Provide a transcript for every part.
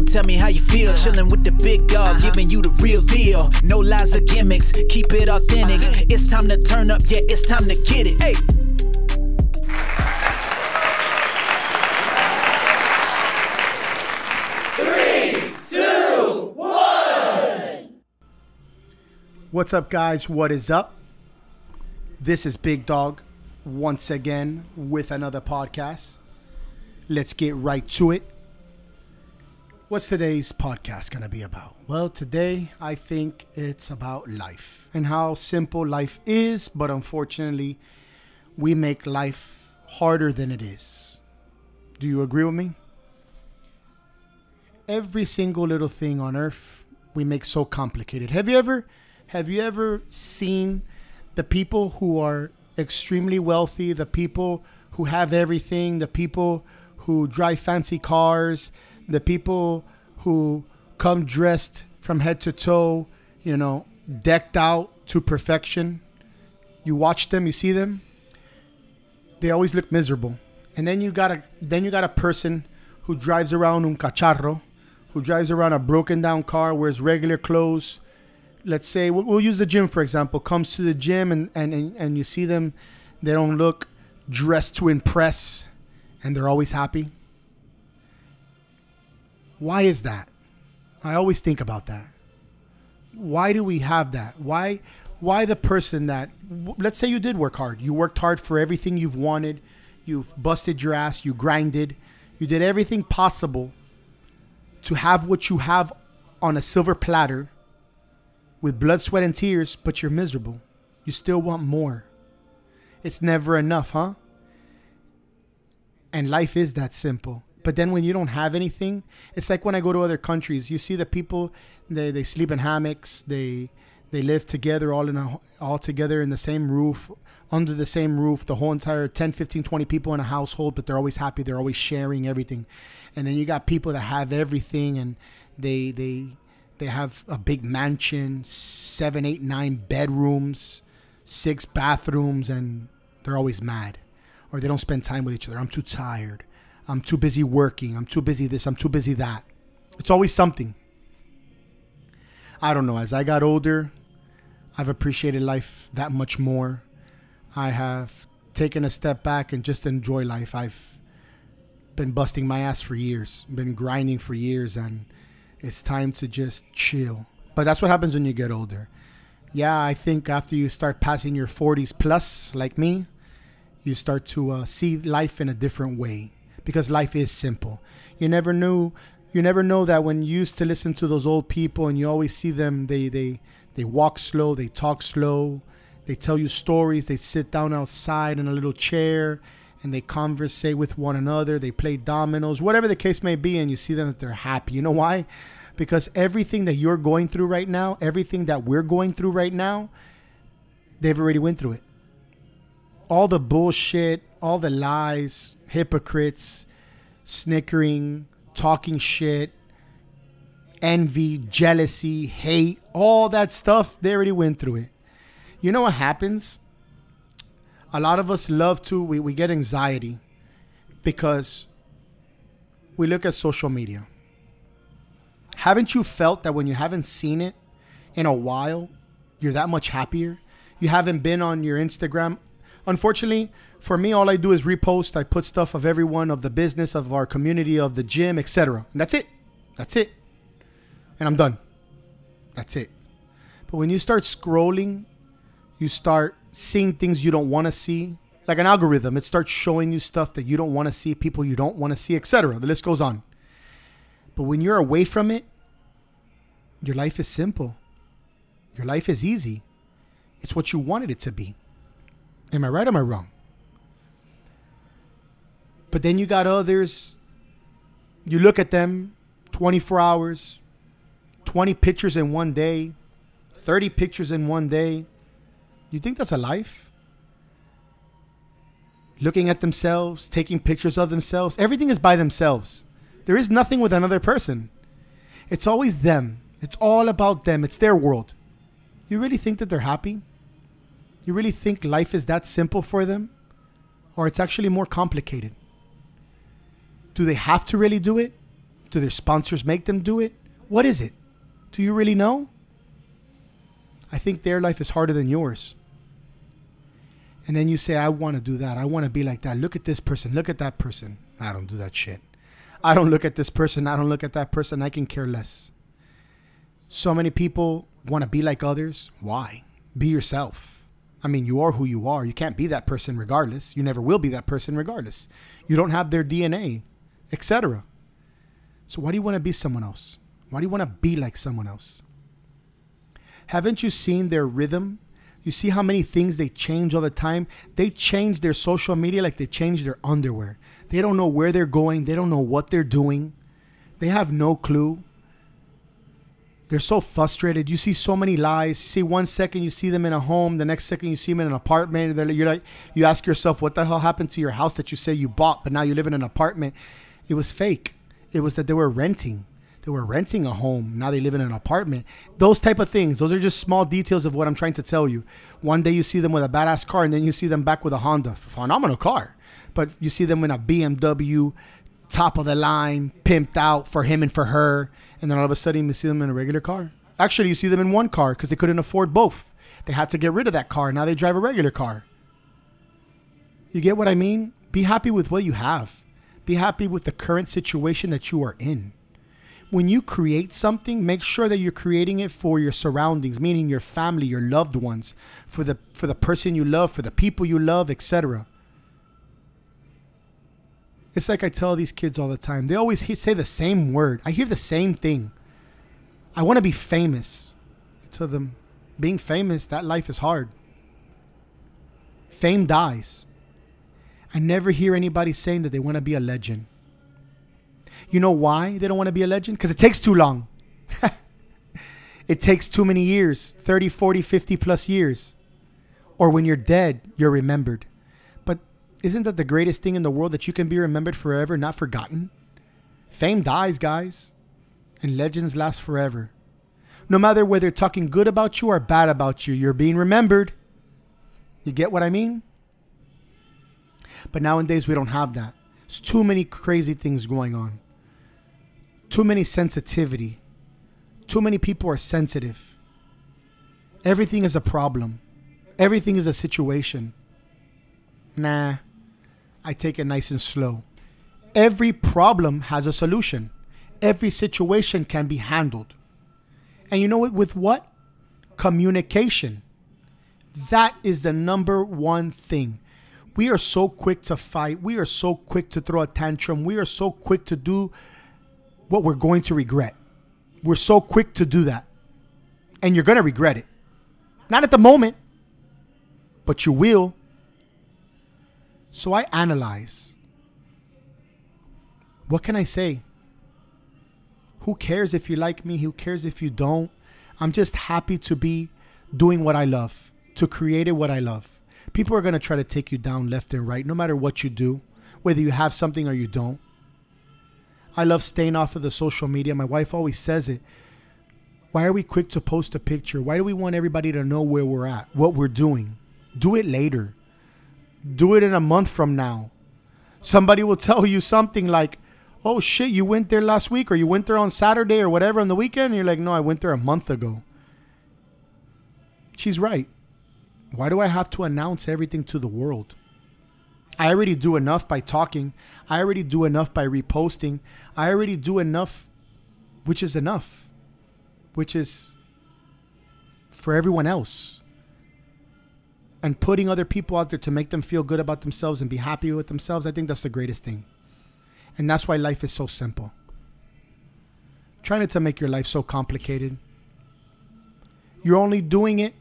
on, tell me how you feel. Chillin' with the big dog, uh-huh. giving you the real deal. No lies or gimmicks, keep it authentic. Uh-huh. It's time to turn up, yeah, it's time to get it. Hey. What's up, guys? What is up? This is Big Dog once again with another podcast. Let's get right to it. What's today's podcast going to be about? Well, today I think it's about life and how simple life is, but unfortunately, we make life harder than it is. Do you agree with me? Every single little thing on earth we make so complicated. Have you ever have you ever seen the people who are extremely wealthy, the people who have everything, the people who drive fancy cars, the people who come dressed from head to toe, you know, decked out to perfection? You watch them, you see them, they always look miserable. And then you got a then you got a person who drives around un cacharro, who drives around a broken down car, wears regular clothes, let's say we'll, use the gym for example comes to the gym and, and, and you see them they don't look dressed to impress and they're always happy why is that i always think about that why do we have that why why the person that let's say you did work hard you worked hard for everything you've wanted you've busted your ass you grinded you did everything possible to have what you have on a silver platter with blood, sweat, and tears, but you're miserable. You still want more. It's never enough, huh? And life is that simple. But then when you don't have anything, it's like when I go to other countries, you see the people they, they sleep in hammocks, they they live together all in a, all together in the same roof, under the same roof, the whole entire 10, 15, 20 people in a household, but they're always happy, they're always sharing everything. And then you got people that have everything and they they they have a big mansion, seven, eight, nine bedrooms, six bathrooms, and they're always mad. Or they don't spend time with each other. I'm too tired. I'm too busy working. I'm too busy this. I'm too busy that. It's always something. I don't know. As I got older, I've appreciated life that much more. I have taken a step back and just enjoy life. I've been busting my ass for years, been grinding for years, and it's time to just chill. But that's what happens when you get older. Yeah, I think after you start passing your 40s plus, like me, you start to uh, see life in a different way because life is simple. You never knew, you never know that when you used to listen to those old people and you always see them, they they they walk slow, they talk slow, they tell you stories, they sit down outside in a little chair and they conversate with one another, they play dominoes, whatever the case may be, and you see them that they're happy. You know why? Because everything that you're going through right now, everything that we're going through right now, they've already went through it. All the bullshit, all the lies, hypocrites, snickering, talking shit, envy, jealousy, hate, all that stuff, they already went through it. You know what happens? a lot of us love to we, we get anxiety because we look at social media haven't you felt that when you haven't seen it in a while you're that much happier you haven't been on your instagram unfortunately for me all i do is repost. I put stuff of everyone of the business of our community of the gym etc that's it. That's it. And i'm done. That's it. But when you start scrolling you start seeing things you don't want to see like an algorithm it starts showing you stuff that you don't want to see people you don't want to see etc the list goes on. But when you're away from it your life is simple. Your life is easy. It's what you wanted it to be am i right or am i wrong but then you got others you look at them 24 hours 20 pictures in one day 30 pictures in one day you think that's a life? Looking at themselves, taking pictures of themselves. Everything is by themselves. There is nothing with another person. It's always them. It's all about them. It's their world. You really think that they're happy? You really think life is that simple for them? Or it's actually more complicated? Do they have to really do it? Do their sponsors make them do it? What is it? Do you really know? I think their life is harder than yours. And then you say, I want to do that. I want to be like that. Look at this person. Look at that person. I don't do that shit. I don't look at this person. I don't look at that person. I can care less. So many people want to be like others. Why? Be yourself. I mean, you are who you are. You can't be that person regardless. You never will be that person regardless. You don't have their DNA, etc. So why do you want to be someone else? Why do you want to be like someone else? Haven't you seen their rhythm? You see how many things they change all the time? They change their social media like they change their underwear. They don't know where they're going, they don't know what they're doing. They have no clue. They're so frustrated. You see so many lies. You see one second you see them in a home, the next second you see them in an apartment. You're like, you ask yourself, what the hell happened to your house that you say you bought, but now you live in an apartment? It was fake. It was that they were renting. They were renting a home. Now they live in an apartment. Those type of things. Those are just small details of what I'm trying to tell you. One day you see them with a badass car, and then you see them back with a Honda, phenomenal car. But you see them in a BMW, top of the line, pimped out for him and for her and then all of a sudden you see them in a regular car. Actually, you see them in one car because they couldn't afford both. They had to get rid of that car. Now they drive a regular car. You get what I mean? Be happy with what you have. Be happy with the current situation that you are in. When you create something, make sure that you're creating it for your surroundings, meaning your family, your loved ones, for the for the person you love, for the people you love, etc. It's like I tell these kids all the time. They always he- say the same word. I hear the same thing. I want to be famous. I tell them, being famous, that life is hard. Fame dies. I never hear anybody saying that they want to be a legend. You know why they don't want to be a legend? Because it takes too long. it takes too many years 30, 40, 50 plus years. Or when you're dead, you're remembered. Isn't that the greatest thing in the world that you can be remembered forever, not forgotten? Fame dies, guys, and legends last forever. No matter whether talking good about you or bad about you, you're being remembered. You get what I mean? But nowadays, we don't have that. There's too many crazy things going on, too many sensitivity. Too many people are sensitive. Everything is a problem, everything is a situation. Nah, I take it nice and slow. Every problem has a solution. Every situation can be handled. And you know what? With what? Communication. That is the number one thing. We are so quick to fight. We are so quick to throw a tantrum. We are so quick to do what we're going to regret. We're so quick to do that. And you're going to regret it. Not at the moment, but you will. So I analyze. What can I say? Who cares if you like me? Who cares if you don't? I'm just happy to be doing what I love, to create what I love. People are going to try to take you down left and right, no matter what you do, whether you have something or you don't. I love staying off of the social media. My wife always says it. Why are we quick to post a picture? Why do we want everybody to know where we're at, what we're doing? Do it later. Do it in a month from now. Somebody will tell you something like, oh shit, you went there last week or you went there on Saturday or whatever on the weekend. And you're like, no, I went there a month ago. She's right. Why do I have to announce everything to the world? I already do enough by talking. I already do enough by reposting. I already do enough, which is enough, which is for everyone else and putting other people out there to make them feel good about themselves and be happy with themselves, I think that's the greatest thing. And that's why life is so simple. Trying to make your life so complicated. You're only doing it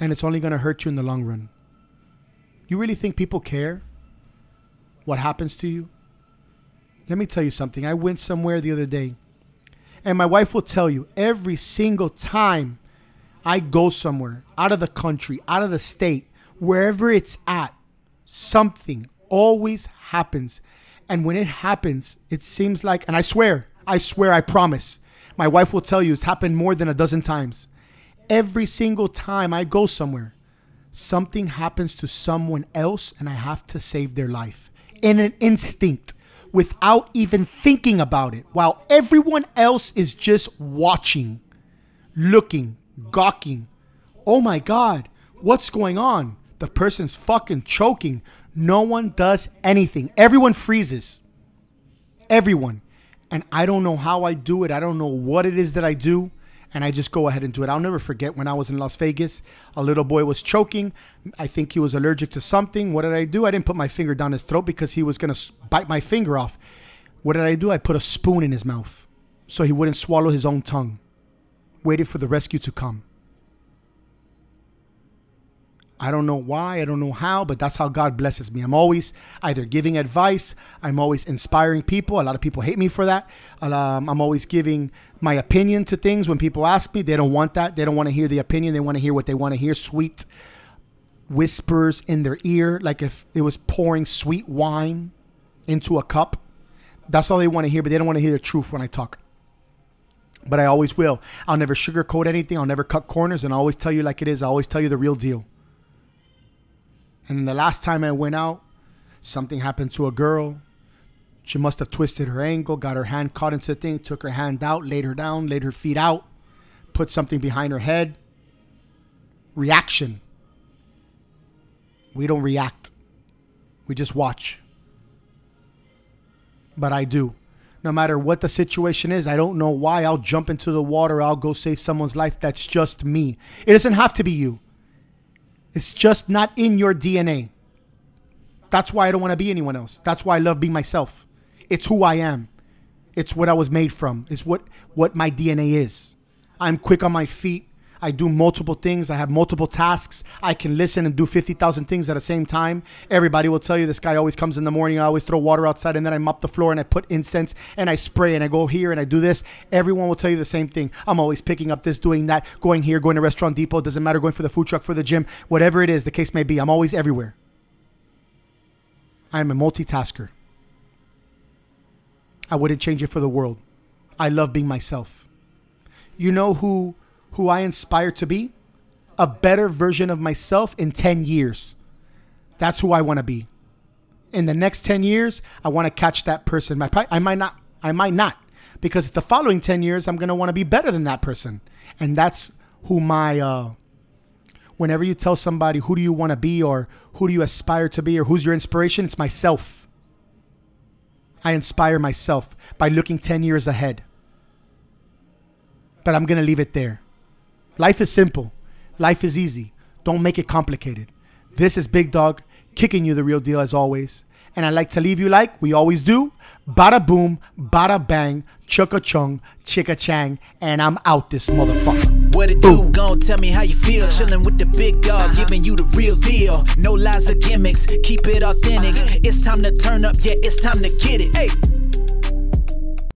and it's only going to hurt you in the long run. You really think people care what happens to you? Let me tell you something. I went somewhere the other day and my wife will tell you every single time I go somewhere out of the country, out of the state, wherever it's at, something always happens. And when it happens, it seems like, and I swear, I swear, I promise, my wife will tell you it's happened more than a dozen times. Every single time I go somewhere, something happens to someone else and I have to save their life in an instinct without even thinking about it while everyone else is just watching, looking, gawking. Oh my God, what's going on? The person's fucking choking. No one does anything. Everyone freezes. Everyone. And I don't know how I do it. I don't know what it is that I do. And I just go ahead and do it. I'll never forget when I was in Las Vegas, a little boy was choking. I think he was allergic to something. What did I do? I didn't put my finger down his throat because he was going to bite my finger off. What did I do? I put a spoon in his mouth so he wouldn't swallow his own tongue. Waited for the rescue to come. I don't know why, I don't know how, but that's how God blesses me. I'm always either giving advice, I'm always inspiring people. A lot of people hate me for that. Um, I'm always giving my opinion to things when people ask me. They don't want that. They don't want to hear the opinion. They want to hear what they want to hear sweet whispers in their ear, like if it was pouring sweet wine into a cup. That's all they want to hear, but they don't want to hear the truth when I talk. But I always will. I'll never sugarcoat anything. I'll never cut corners, and I always tell you like it is. I always tell you the real deal. And the last time I went out, something happened to a girl. She must have twisted her ankle, got her hand caught into the thing, took her hand out, laid her down, laid her feet out, put something behind her head. Reaction. We don't react, we just watch. But I do. No matter what the situation is, I don't know why I'll jump into the water, I'll go save someone's life. That's just me. It doesn't have to be you. It's just not in your DNA. That's why I don't want to be anyone else. That's why I love being myself. It's who I am. It's what I was made from. It's what what my DNA is. I'm quick on my feet. I do multiple things. I have multiple tasks. I can listen and do 50,000 things at the same time. Everybody will tell you this guy always comes in the morning. I always throw water outside and then I mop the floor and I put incense and I spray and I go here and I do this. Everyone will tell you the same thing. I'm always picking up this, doing that, going here, going to Restaurant Depot. Doesn't matter, going for the food truck, for the gym, whatever it is, the case may be. I'm always everywhere. I am a multitasker. I wouldn't change it for the world. I love being myself. You know who who I inspire to be? A better version of myself in 10 years. That's who I want to be. In the next 10 years, I want to catch that person. My I might not I might not because the following 10 years I'm going to want to be better than that person. And that's who my uh whenever you tell somebody who do you want to be or who do you aspire to be or who's your inspiration, it's myself. I inspire myself by looking 10 years ahead. But I'm going to leave it there. Life is simple. Life is easy. Don't make it complicated. This is Big Dog kicking you the real deal as always. And I like to leave you like we always do. Bada boom, bada bang, chuka chung, chicka chang, and I'm out this motherfucker. What it do? Gon' tell me how you feel. Uh-huh. Chillin' with the big dog, uh-huh. giving you the real deal. No lies or gimmicks, keep it authentic. Uh-huh. It's time to turn up, yeah, it's time to get it. Hey.